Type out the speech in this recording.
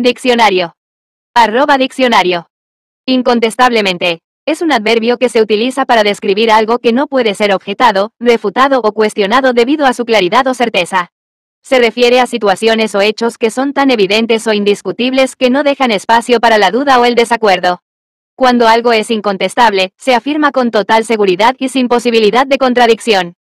Diccionario. Arroba diccionario. Incontestablemente. Es un adverbio que se utiliza para describir algo que no puede ser objetado, refutado o cuestionado debido a su claridad o certeza. Se refiere a situaciones o hechos que son tan evidentes o indiscutibles que no dejan espacio para la duda o el desacuerdo. Cuando algo es incontestable, se afirma con total seguridad y sin posibilidad de contradicción.